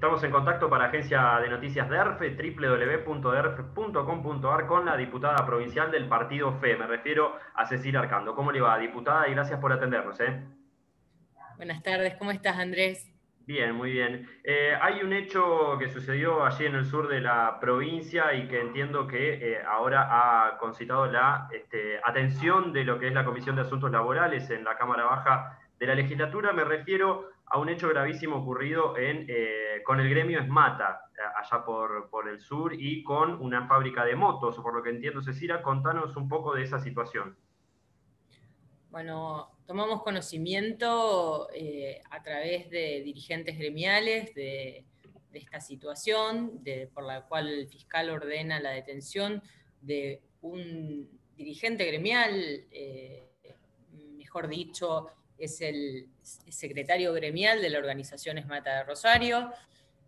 Estamos en contacto para Agencia de Noticias de ERFE, www.erfe.com.ar, con la diputada provincial del partido FE. Me refiero a Cecilia Arcando. ¿Cómo le va, diputada? Y gracias por atendernos. ¿eh? Buenas tardes, ¿cómo estás, Andrés? Bien, muy bien. Eh, hay un hecho que sucedió allí en el sur de la provincia y que entiendo que eh, ahora ha concitado la este, atención de lo que es la Comisión de Asuntos Laborales en la Cámara Baja de la legislatura. Me refiero a un hecho gravísimo ocurrido en, eh, con el gremio Esmata, allá por, por, el sur, y con una fábrica de motos, por lo que entiendo, Cecilia, contanos un poco de esa situación. Bueno, tomamos conocimiento eh, a través de dirigentes gremiales de, esta situación, de, por la cual el fiscal ordena la detención de un dirigente gremial, eh, mejor dicho, es el secretario gremial de la organización Esmata de Rosario.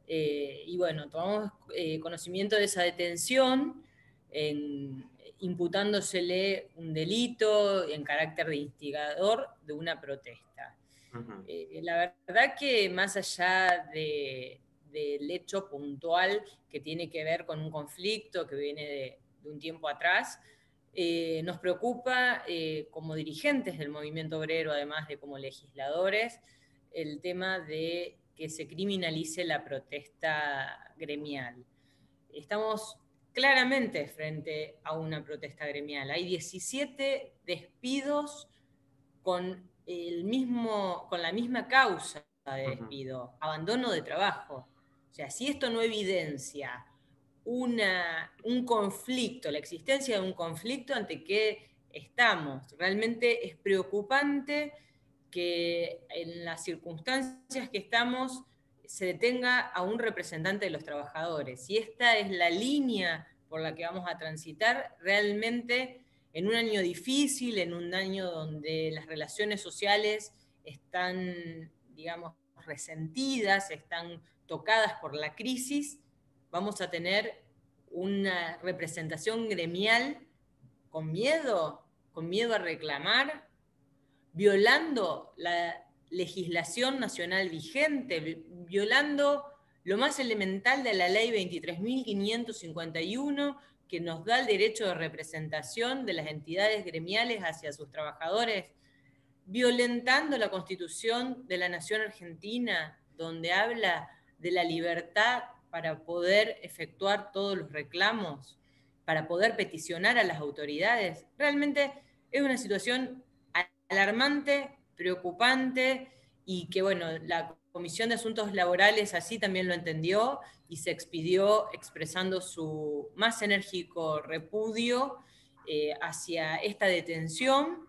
Eh, y bueno, tomamos eh, conocimiento de esa detención, imputándosele un delito en carácter de instigador de una protesta. Eh, la verdad que más allá del hecho puntual que tiene que ver con un conflicto que viene de, de un tiempo atrás, eh, nos preocupa eh, como dirigentes del movimiento obrero, además de como legisladores, el tema de que se criminalice la protesta gremial. Estamos claramente frente a una protesta gremial. Hay 17 despidos con, el mismo, con la misma causa de despido, abandono de trabajo. O sea, si esto no evidencia una, un conflicto, la existencia de un conflicto ante que estamos. Realmente es preocupante que en las circunstancias que estamos se detenga a un representante de los trabajadores. Si esta es la línea por la que vamos a transitar, realmente en un año difícil, en un año donde las relaciones sociales están, digamos, resentidas, están tocadas por la crisis, vamos a tener una representación gremial con miedo, con miedo a reclamar, violando la legislación nacional vigente, violando lo más elemental de la ley 23.551, que nos da el derecho de representación de las entidades gremiales hacia sus trabajadores, violentando la constitución de la nación argentina, donde habla de la libertad para poder efectuar todos los reclamos, para poder peticionar a las autoridades. Realmente es una situación alarmante, preocupante y que, bueno, la Comisión de Asuntos Laborales así también lo entendió y se expidió expresando su más enérgico repudio eh, hacia esta detención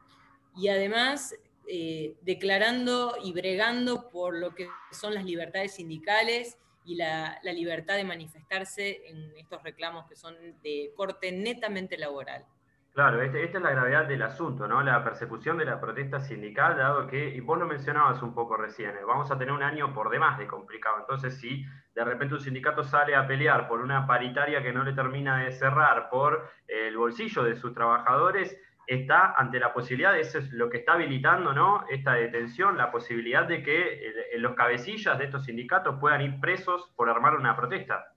y además eh, declarando y bregando por lo que son las libertades sindicales y la, libertad de manifestarse en estos reclamos que son de corte netamente laboral. Claro, este, esta es la gravedad del asunto, ¿no? La persecución de la protesta sindical, dado que, y vos lo mencionabas un poco recién, eh, vamos a tener un año por demás de complicado. Entonces, si de repente un sindicato sale a pelear por una paritaria que no le termina de cerrar, por el bolsillo de sus trabajadores, está ante la posibilidad, eso es lo que está habilitando ¿no? esta detención, la posibilidad de que los cabecillas de estos sindicatos puedan ir presos por armar una protesta.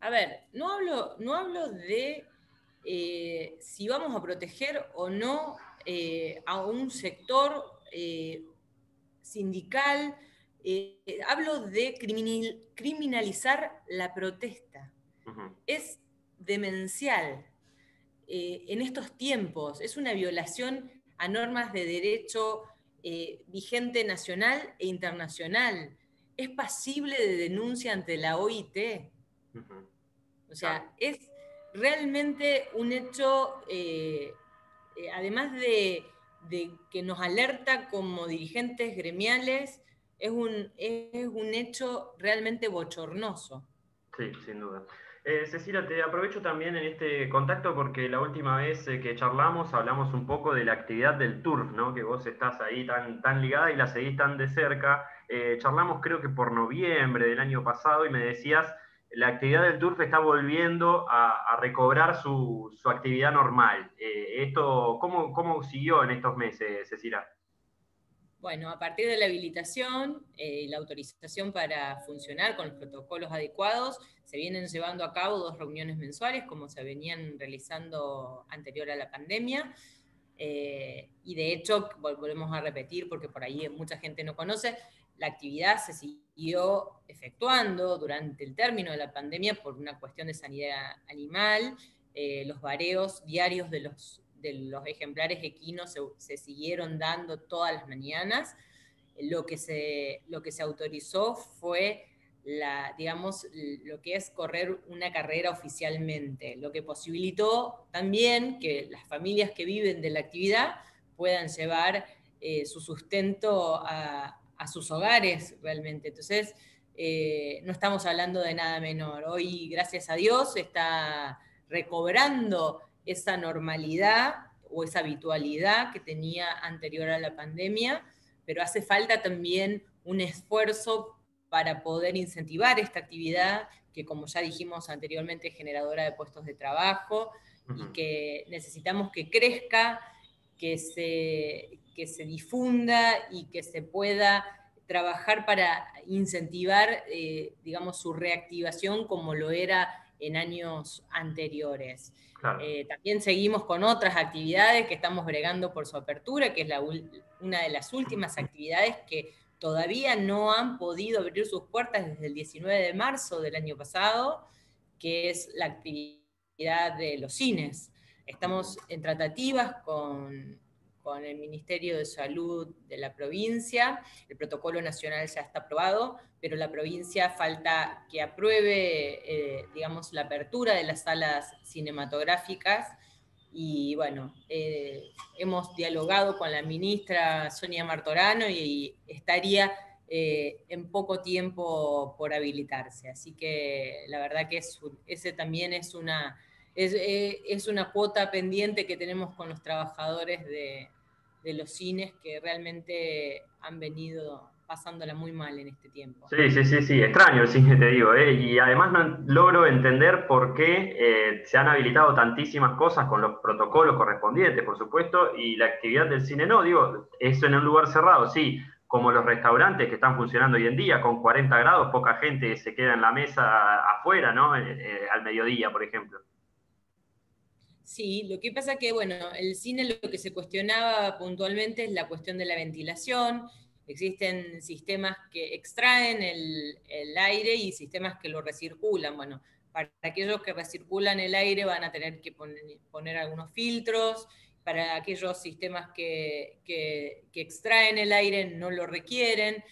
A ver, no hablo, no hablo de eh, si vamos a proteger o no eh, a un sector eh, sindical, hablo de criminalizar la protesta. Es demencial eh, en estos tiempos. Es una violación a normas de derecho eh, vigente nacional e internacional. Es pasible de denuncia ante la OIT. O sea, es realmente un hecho, eh, además de, que nos alerta como dirigentes gremiales, es un, es un hecho realmente bochornoso. Sí, sin duda. Eh, Cecilia, te aprovecho también en este contacto porque la última vez eh, que charlamos hablamos un poco de la actividad del turf, ¿no? que vos estás ahí tan, tan ligada y la seguís tan de cerca. Eh, charlamos creo que por noviembre del año pasado y me decías, la actividad del turf está volviendo a, recobrar su, su, actividad normal. esto, ¿cómo, ¿Cómo siguió en estos meses, Cecilia? Bueno, a partir de la habilitación y la autorización para funcionar con los protocolos adecuados, se vienen llevando a cabo dos reuniones mensuales, como se venían realizando anterior a la pandemia. Eh, y de hecho, volvemos a repetir, porque por ahí mucha gente no conoce, la actividad se siguió efectuando durante el término de la pandemia por una cuestión de sanidad animal. Eh, los vareos diarios de los, de los ejemplares equinos se, se, siguieron dando todas las mañanas. Lo que se, lo que se autorizó fue la, digamos, lo que es correr una carrera oficialmente, lo que posibilitó también que las familias que viven de la actividad puedan llevar eh, su sustento a, sus hogares realmente. Entonces, eh, no estamos hablando de nada menor. Hoy, gracias a Dios, está recobrando esa normalidad o esa habitualidad que tenía anterior a la pandemia, pero hace falta también un esfuerzo para poder incentivar esta actividad que, como ya dijimos anteriormente, es generadora de puestos de trabajo y que necesitamos que crezca, que se, que se difunda y que se pueda trabajar para incentivar, eh, digamos, su reactivación como lo era en años anteriores. Eh, también seguimos con otras actividades que estamos bregando por su apertura, que es la, una de las últimas actividades que todavía no han podido abrir sus puertas desde el 19 de marzo del año pasado, que es la actividad de los cines. Estamos en tratativas con, con el Ministerio de Salud de la provincia, el protocolo nacional ya está aprobado, pero la provincia falta que apruebe, eh, digamos, la apertura de las salas cinematográficas y bueno, eh, hemos dialogado con la ministra Sonia Martorano y, estaría eh, en poco tiempo por habilitarse. Así que la verdad que es, ese también es una, es, eh, es, una cuota pendiente que tenemos con los trabajadores de, de los cines que realmente han venido pasándola muy mal en este tiempo. Sí, sí, sí, sí, extraño el cine, te digo, ¿eh? y además no logro entender por qué eh, se han habilitado tantísimas cosas con los protocolos correspondientes, por supuesto, y la actividad del cine no, digo, eso en un lugar cerrado, sí, como los restaurantes que están funcionando hoy en día, con 40 grados, poca gente se queda en la mesa afuera, ¿no? Eh, al mediodía, por ejemplo. Sí, lo que pasa que, bueno, el cine lo que se cuestionaba puntualmente es la cuestión de la ventilación, Existen sistemas que extraen el, aire y sistemas que lo recirculan. Bueno, para aquellos que recirculan el aire van a tener que poner, algunos filtros. Para aquellos sistemas que, extraen el aire no lo requieren.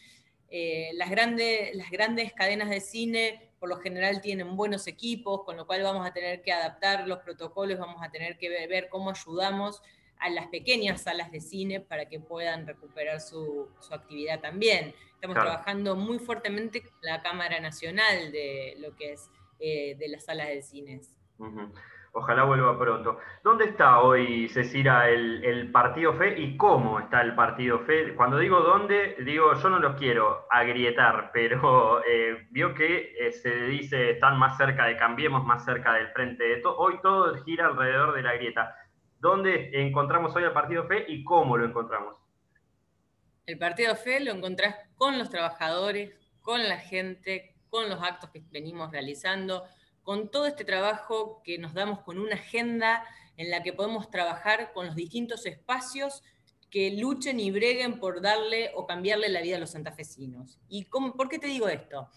Eh, las, grandes, las grandes cadenas de cine por lo general tienen buenos equipos, con lo cual vamos a tener que adaptar los protocolos, vamos a tener que ver cómo ayudamos a las pequeñas salas de cine para que puedan recuperar su, actividad también. Estamos trabajando muy fuertemente con la Cámara Nacional de lo que es eh, de las salas de cines. Ojalá vuelva pronto. ¿Dónde está hoy, Cecilia, el, Partido Fe y cómo está el Partido Fe? Cuando digo dónde, digo, yo no los quiero agrietar, pero eh, vio que eh, se dice están más cerca de Cambiemos, más cerca del frente de todo. Hoy todo gira alrededor de la grieta. ¿Dónde encontramos hoy al Partido Fe y cómo lo encontramos? El Partido Fe lo encontrás con los trabajadores, con la gente, con los actos que venimos realizando, con todo este trabajo que nos damos con una agenda en la que podemos trabajar con los distintos espacios que luchen y breguen por darle o cambiarle la vida a los santafesinos. ¿Y por qué te digo esto?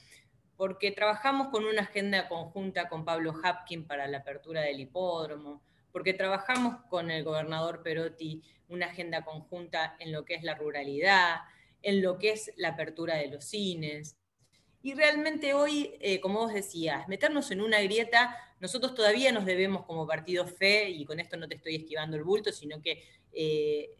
Porque trabajamos con una agenda conjunta con Pablo Hapkin para la apertura del hipódromo, porque trabajamos con el gobernador Perotti una agenda conjunta en lo que es la ruralidad, en lo que es la apertura de los cines. Y realmente hoy, eh, como vos decías, meternos en una grieta, nosotros todavía nos debemos como partido fe, y con esto no te estoy esquivando el bulto, sino que eh,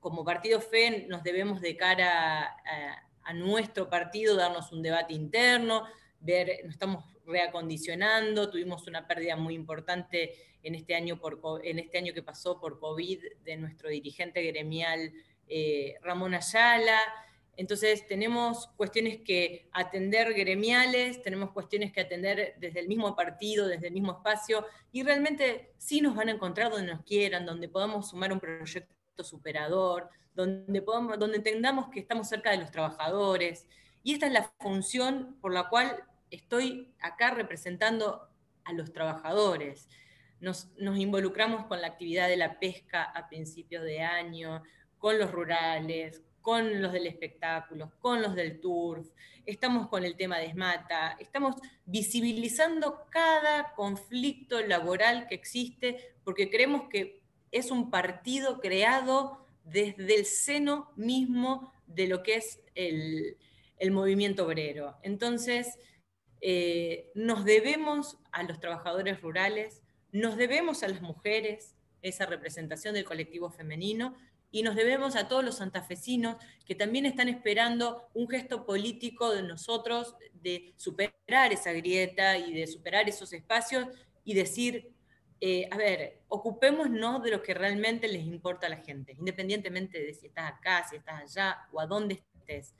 como partido fe nos debemos de cara a, nuestro partido darnos un debate interno, ver, nos estamos reacondicionando, tuvimos una pérdida muy importante en este año, por, en este año que pasó por COVID de nuestro dirigente gremial eh, Ramón Ayala. Entonces tenemos cuestiones que atender gremiales, tenemos cuestiones que atender desde el mismo partido, desde el mismo espacio, y realmente sí nos van a encontrar donde nos quieran, donde podamos sumar un proyecto superador, donde, podamos, donde entendamos que estamos cerca de los trabajadores. Y esta es la función por la cual estoy acá representando a los trabajadores. Nos, involucramos con la actividad de la pesca a principios de año, con los rurales, con los del espectáculo, con los del turf, estamos con el tema de esmata, estamos visibilizando cada conflicto laboral que existe porque creemos que es un partido creado desde el seno mismo de lo que es el, movimiento obrero. Entonces, eh, nos debemos a los trabajadores rurales, nos debemos a las mujeres, esa representación del colectivo femenino, y nos debemos a todos los santafesinos que también están esperando un gesto político de nosotros de superar esa grieta y de superar esos espacios y decir, eh, a ver, ocupémonos de lo que realmente les importa a la gente, independientemente de si estás acá, si estás allá o a dónde estés.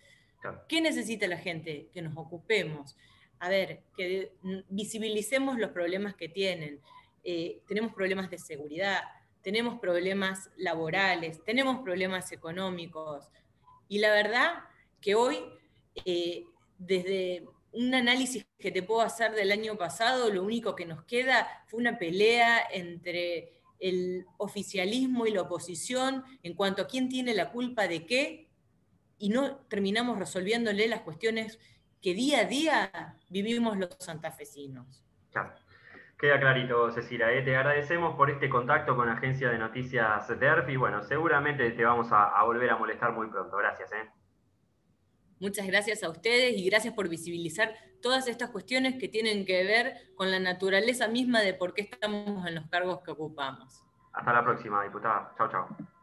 ¿Qué necesita la gente? Que nos ocupemos. A ver, que visibilicemos los problemas que tienen. Eh, tenemos problemas de seguridad, tenemos problemas laborales, tenemos problemas económicos. Y la verdad que hoy, eh, desde un análisis que te puedo hacer del año pasado, lo único que nos queda fue una pelea entre el oficialismo y la oposición en cuanto a quién tiene la culpa de qué, y no terminamos resolviéndole las cuestiones que día a día vivimos los santafesinos. Queda clarito, Cecilia. ¿eh? Te agradecemos por este contacto con la agencia de noticias DERF y bueno, seguramente te vamos a, volver a molestar muy pronto. Gracias. ¿eh? Muchas gracias a ustedes y gracias por visibilizar todas estas cuestiones que tienen que ver con la naturaleza misma de por qué estamos en los cargos que ocupamos. Hasta la próxima, diputada. Chao, chao.